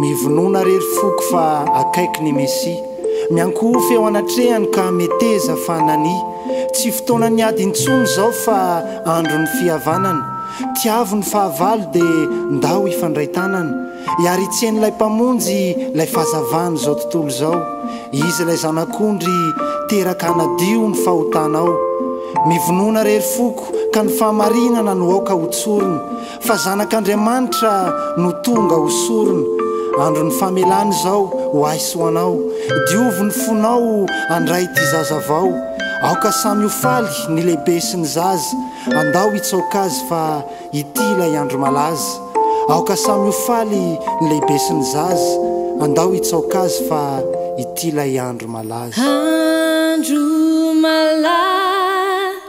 Mivonona re ry foko fa akaiky ny Mesia Miankohofa eo anatrehany ka meteza fa nania Tsy fotoanan'ny ady intsony izao fa andron'ny fihavanana Tiavo ny fahavalo dia ndao hifandray tanana Iharitsen'ilay Mpamonjy ilay fazavan'izao tontolo izao Izy ilay Zanak'ondry teraka hanadio ny fahotanao Mivonona re ry foko ka ny fahamarinana no aoka ho tsorina Fa zanak'Andriamanitra no tonga ho sorona, andron'ny famelana izao ho ahy sy ho anao, diovy ny fonao handray ity zaza vao, aoka samy ho faly ny lehibe sy ny zaza, andao hitsaoka azy fa ity ilay andro malaza, aoka samy ho faly ny lehibe sy ny zaza, andao hitsaoka azy fa ity ilay andro malaza. Andro malaza.